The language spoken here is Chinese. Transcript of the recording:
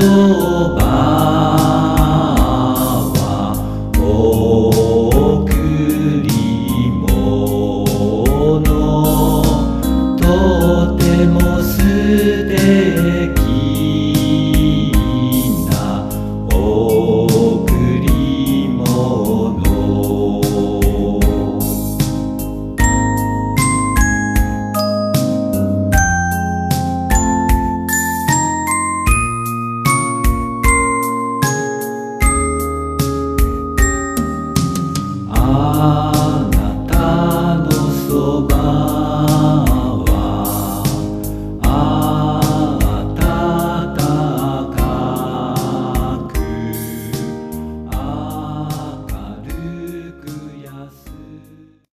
Bao